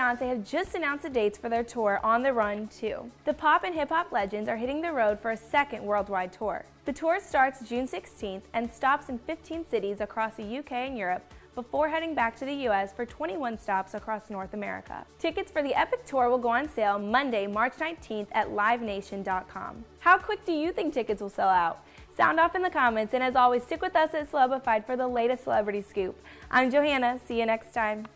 Beyonce have just announced the dates for their tour On the Run 2. The pop and hip hop legends are hitting the road for a second worldwide tour. The tour starts June 16th and stops in 15 cities across the UK and Europe before heading back to the US for 21 stops across North America. Tickets for the Epic Tour will go on sale Monday, March 19th at livenation.com. How quick do you think tickets will sell out? Sound off in the comments, and as always, stick with us at Celebified for the latest celebrity scoop. I'm Johannah. See you next time.